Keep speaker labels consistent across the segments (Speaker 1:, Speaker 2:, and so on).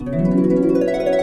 Speaker 1: Música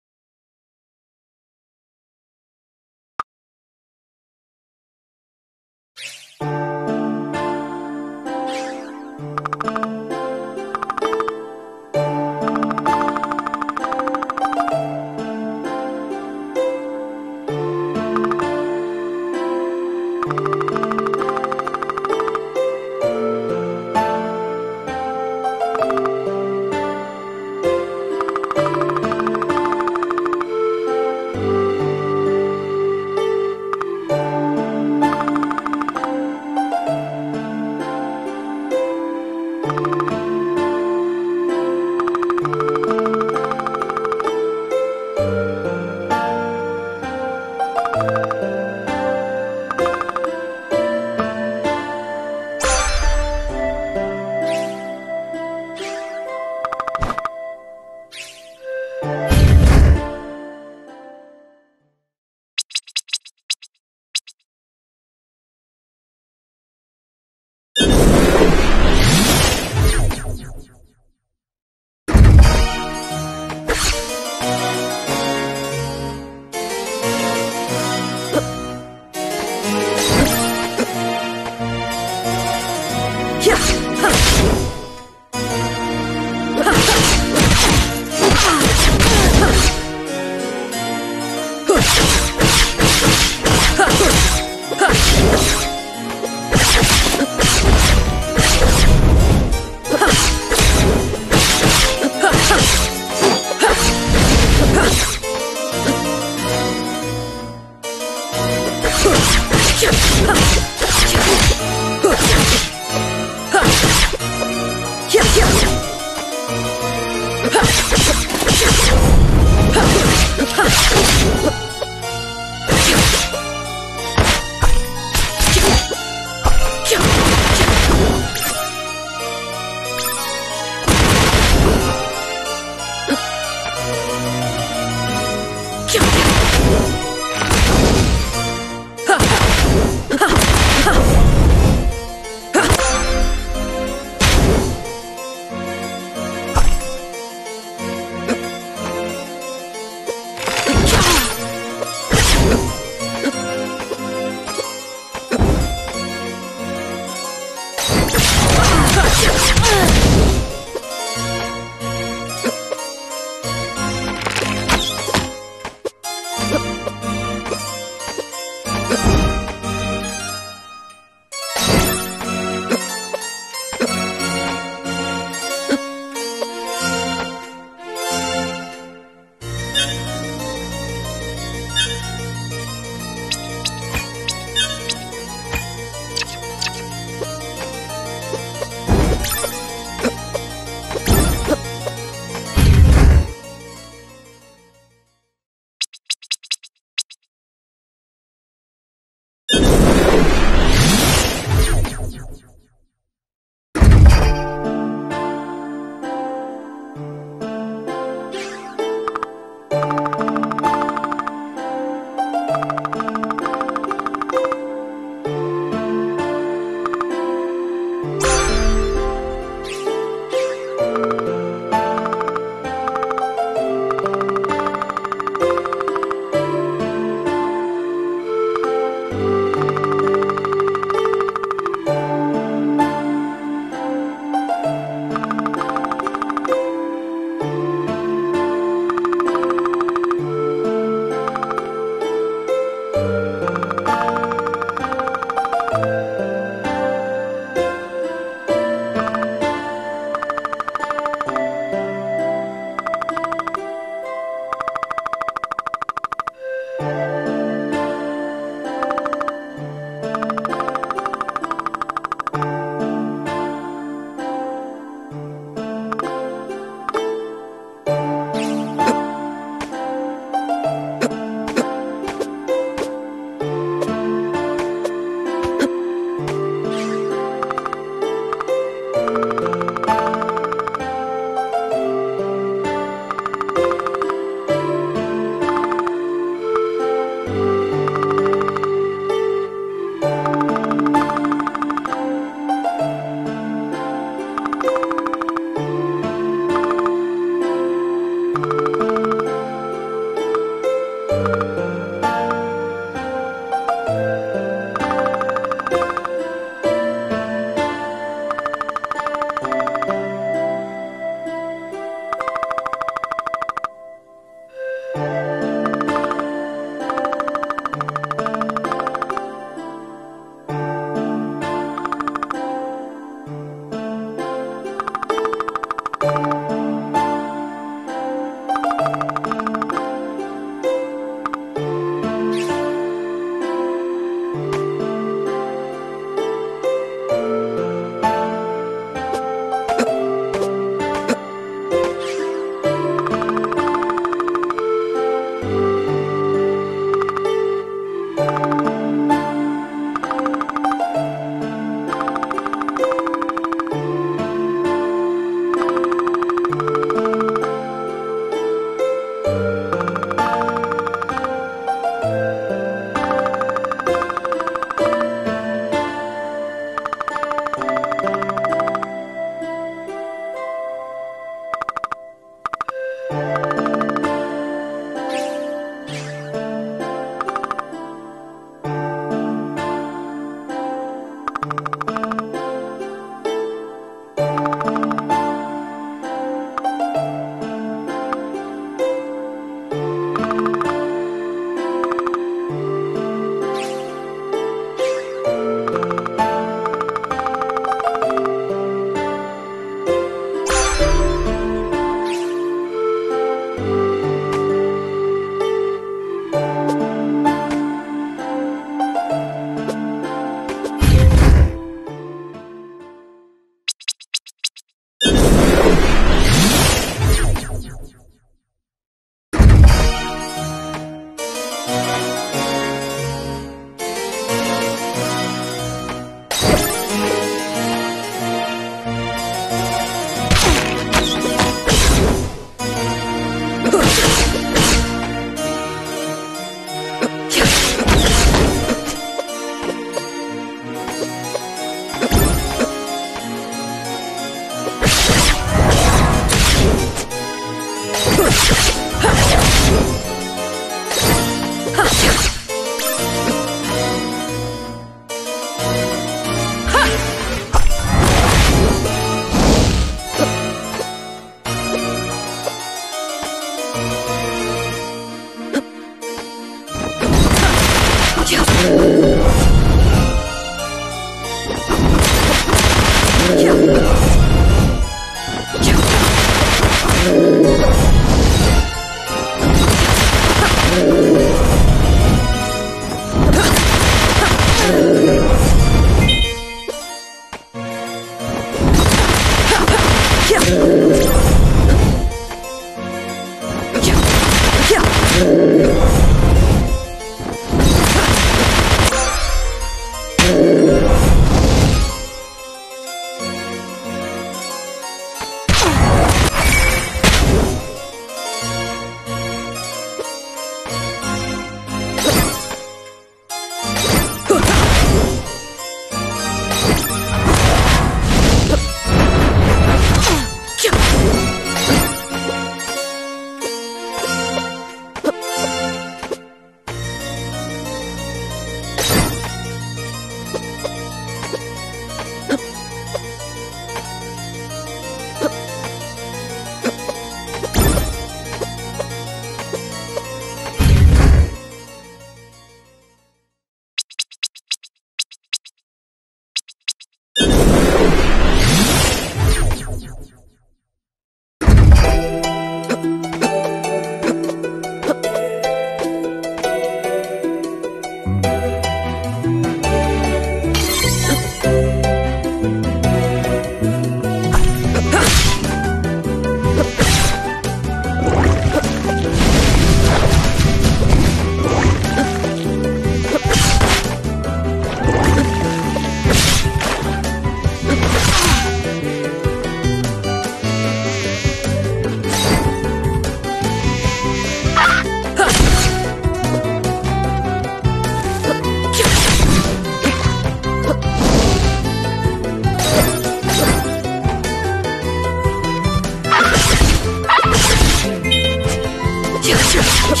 Speaker 1: 呀呀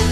Speaker 1: 呀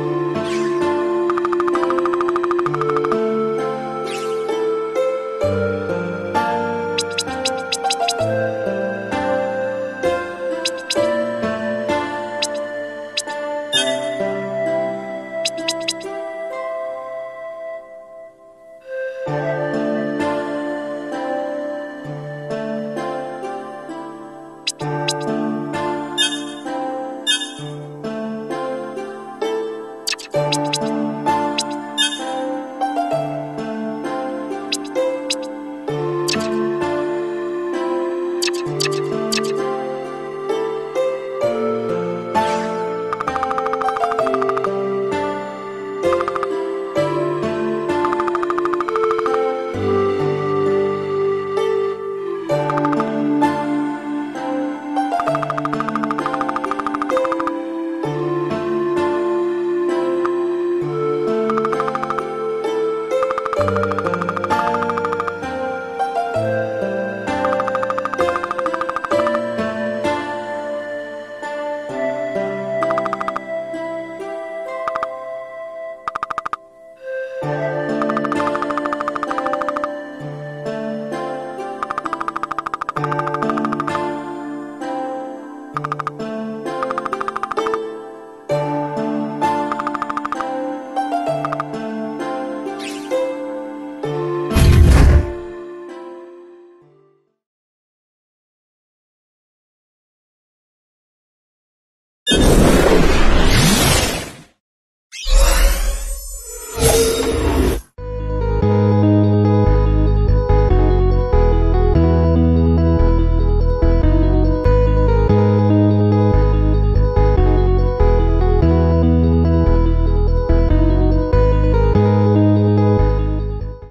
Speaker 2: you.